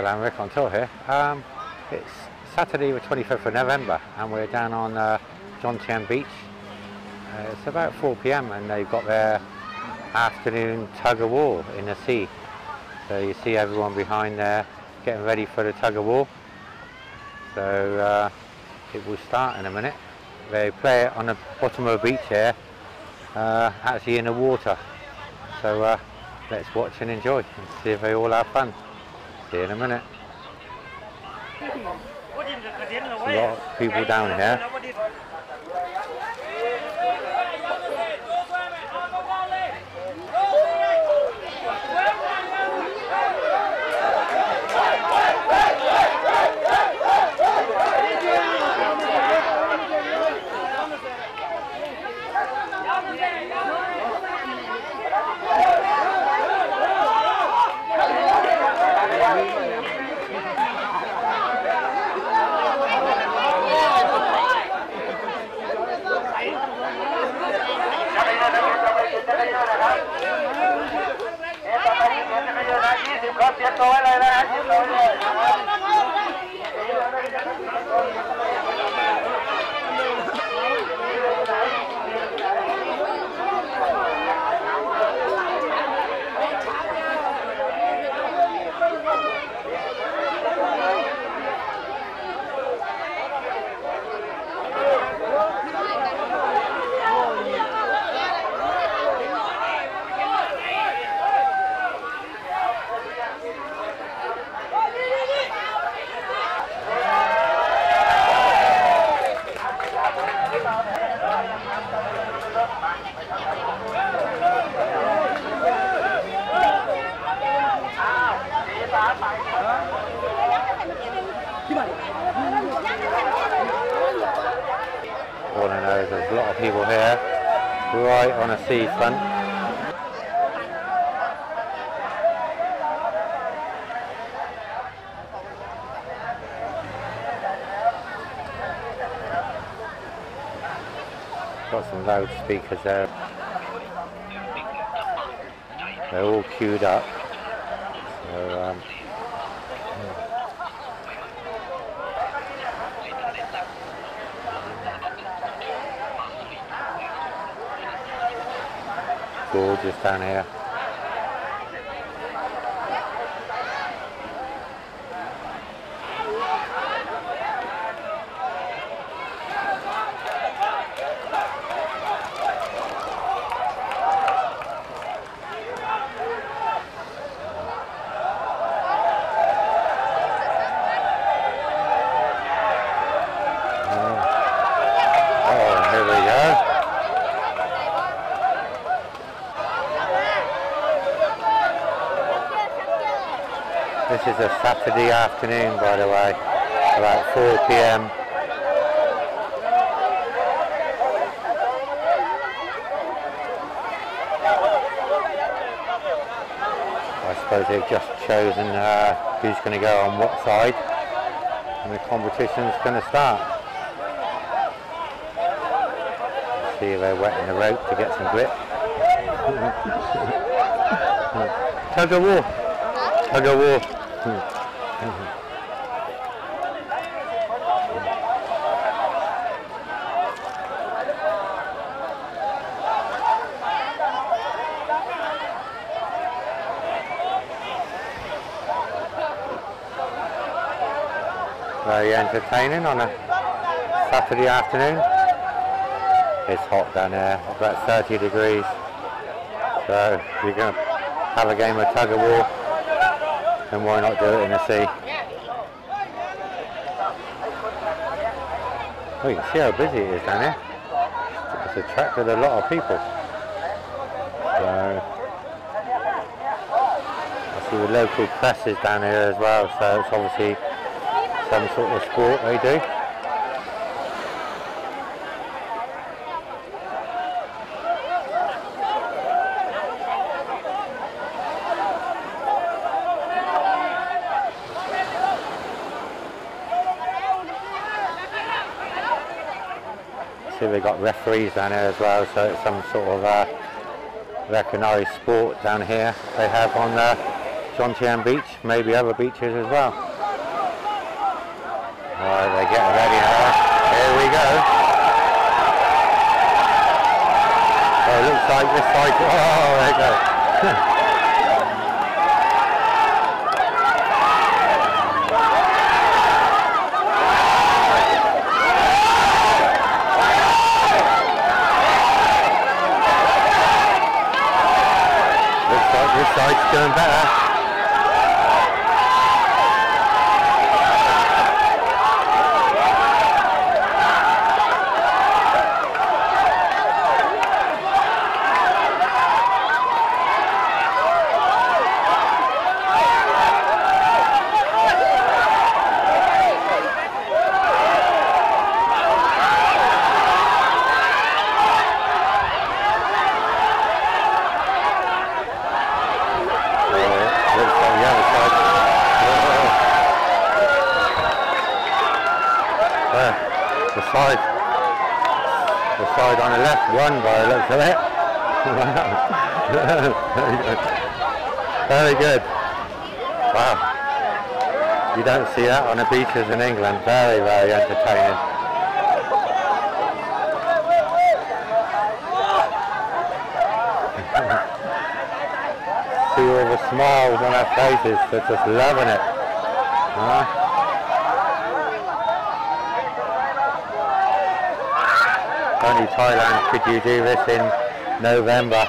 Thailand Rick on tour here. Um, it's Saturday the 25th of November and we're down on uh, Jomtien Beach. Uh, it's about 4pm and they've got their afternoon tug of war in the sea. So you see everyone behind there getting ready for the tug of war. So uh, it will start in a minute. They play it on the bottom of the beach here, uh, actually in the water. So uh, let's watch and enjoy and see if they all have fun. In a minute. a lot of people down here. People here, right on a seafront. Got some loudspeakers there. They're all queued up. So, um, gorgeous down here. Oh, here we go. This is a Saturday afternoon, by the way, about 4 p.m. I suppose they've just chosen uh, who's going to go on what side, and the competition's going to start. See if they're wetting the rope to get some grip. Tug of war. Tug of war. Mm-hmm. Very entertaining on a Saturday afternoon. It's hot down there, about 30 degrees. So you're going to have a game of tug of war, then why not do it in the sea? Oh, you can see how busy it is down here. It's attracted a lot of people. So I see the local presses down here as well, so it's obviously some sort of sport they do. See they've referees down here as well, so it's some sort of uh, recognised sport down here they have on uh, Jomtien Beach, maybe other beaches as well. Alright, they're getting ready now. Here we go. Oh, it looks like this side. Oh, there you go. side's doing better. one by the looks of it. Very good. Wow. You don't see that on the beaches in England. Very, very entertaining. see all the smiles on their faces. They're just loving it. Huh? Only Thailand could you do this in November.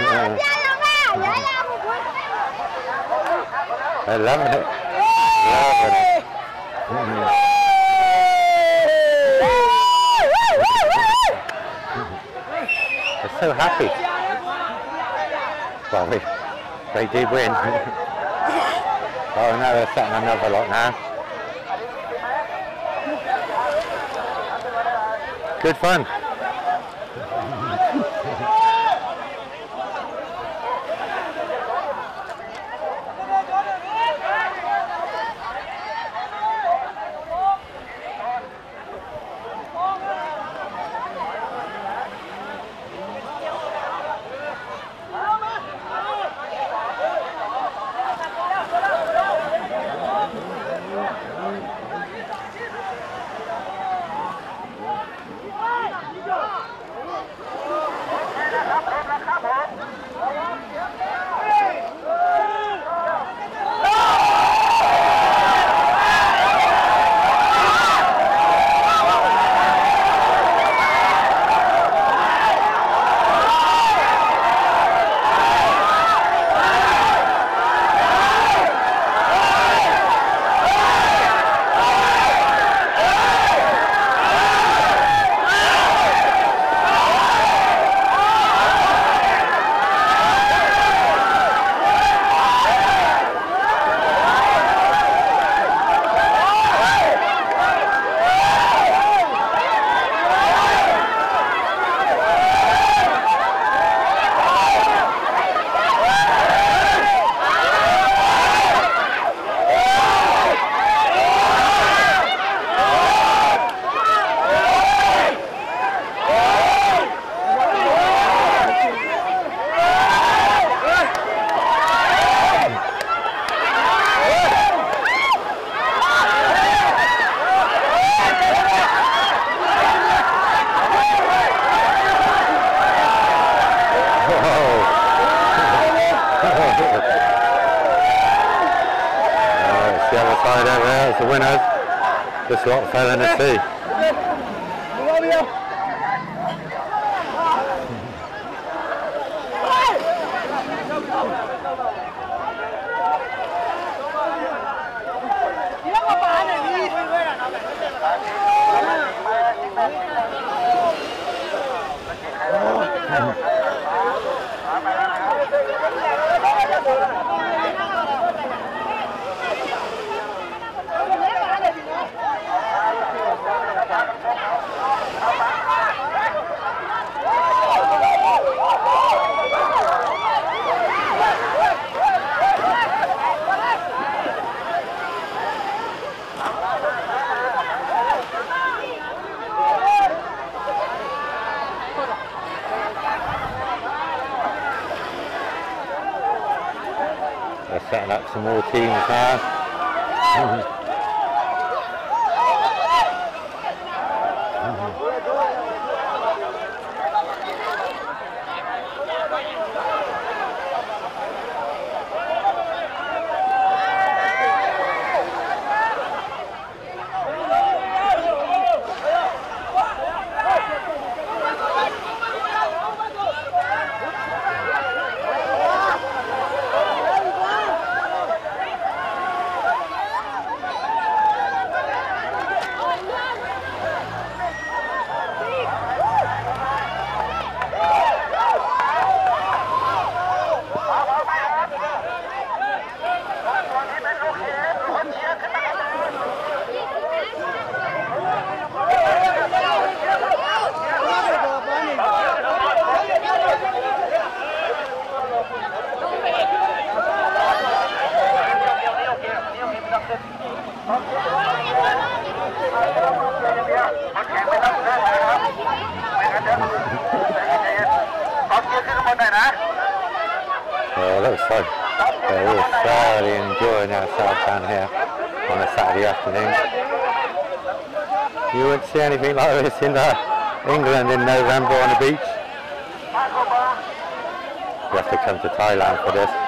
I love it. Love it. They're so happy. Well, we, they did win. oh, now they're setting another lot now. Good fun. I don't know it's the winners. This lot fell in the sea. Oh. They're setting up some more teams now. Well, it looks like they're all thoroughly enjoying ourselves down here on a Saturday afternoon. You wouldn't see anything like this in uh, England in November on the beach. You have to come to Thailand for this.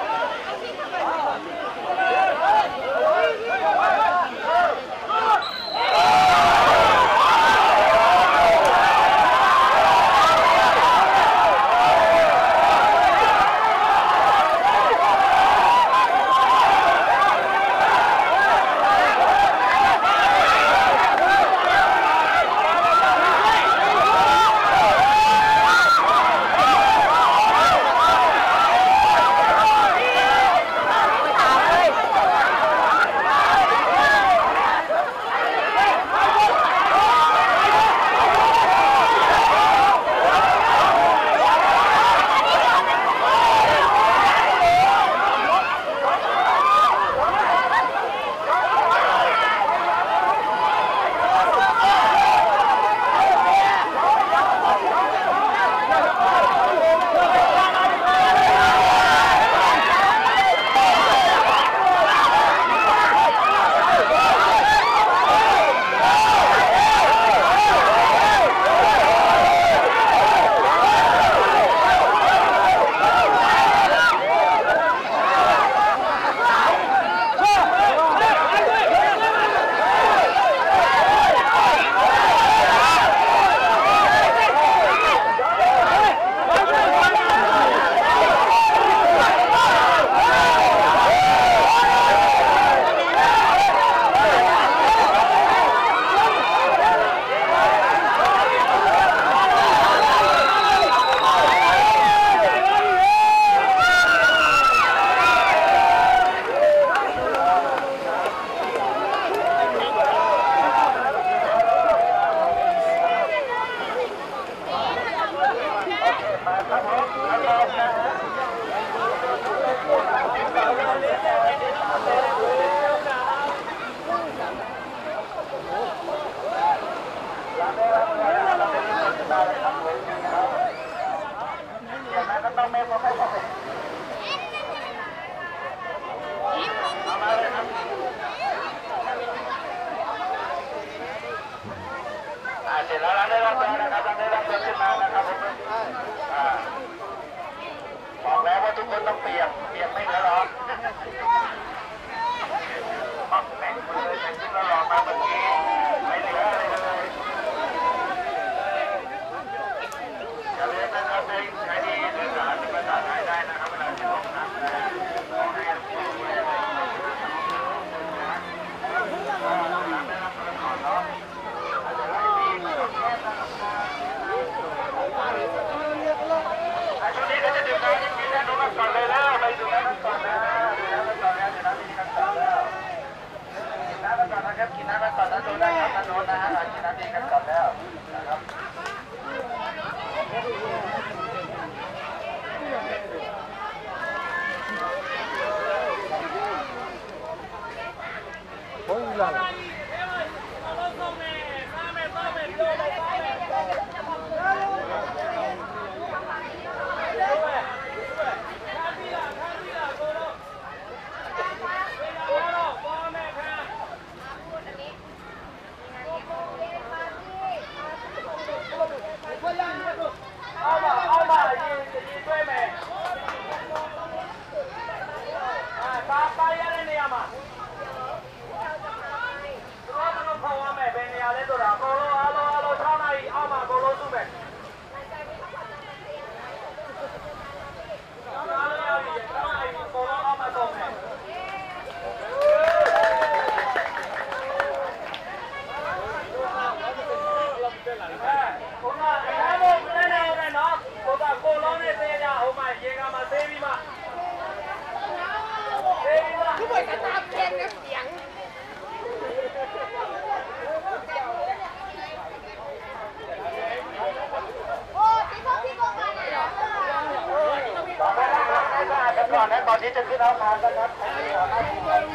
กันก่อนนะตอนนี้จะขึ้นเอาทางกันครับ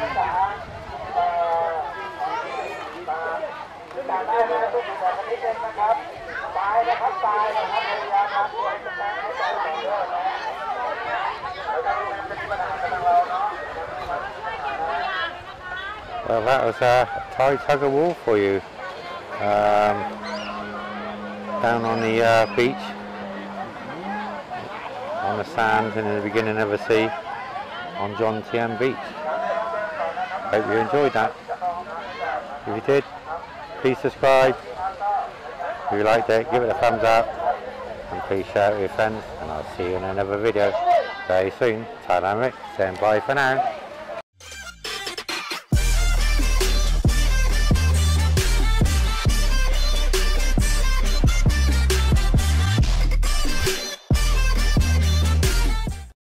ศึกษาเอ่อศึกษาได้นะทุกคนแบบนี้เป็นนะครับตายนะครับตายนะครับพยายามครับตัวให้เป็นแรงให้ใจเราด้วยนะแล้วก็เป็นปัญหากับเราเนาะ Well, that was a Thai tug of war for you. Um, down on the uh, beach, the sand and in the beginning of the sea, on Jomtien Beach. Hope you enjoyed that. If you did, please subscribe. If you liked it, give it a thumbs up. And please share it with your friends. And I'll see you in another video very soon. Thailand Rick saying bye for now.